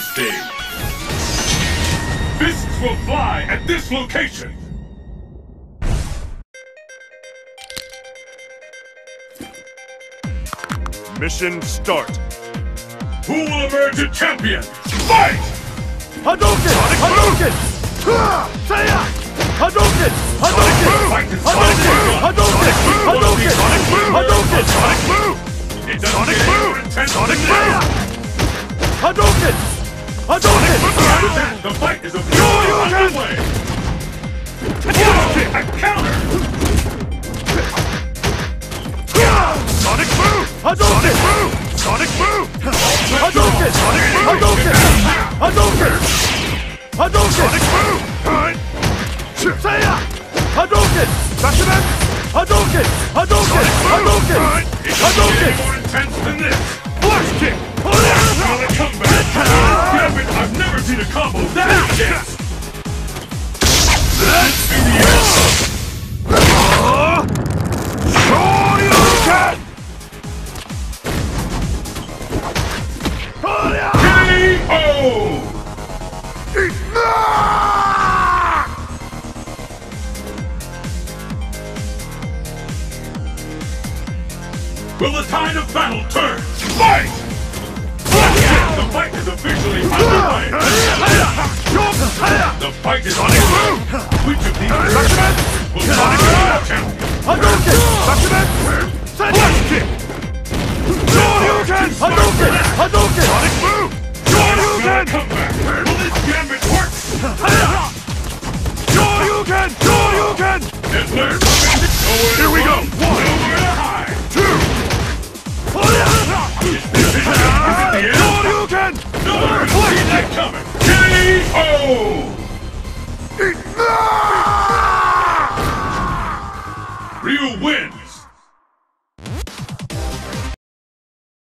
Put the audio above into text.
stage. Fists will fly at this location. Mission start. Who will emerge a champion? Fight! Hadouken! Hadouken! Saya! Hadouken! Hadouken! Fight is Hadouken! Hadouken! Hadouken! Hadouken! Sonic Boom! It doesn't Sonic get move! Sonic than move! Hadouken! Hadouken! The fight is underway! Whoa! A counter! Sonic Boom! Hadouken! move! Sonic Boom! Hadouken! Sonic Boom! Hadouken! Hadouken! Hadouken! Sonic Boom! Saya! Hadouken! Bakuman! Hadouken! Hadouken! Hadouken! It doesn't get Hadouken! any more intense than this! The air! Shoryuken! KO! Will the tide of battle turn? Fight! Fight is on champion? Hadouken! Flash kick! Shoryuken! Hadouken! Hadouken! Sonic Boom! Shoryuken! Will this gambit work? Shoryuken! Shoryuken! Here we go. Ryu wins!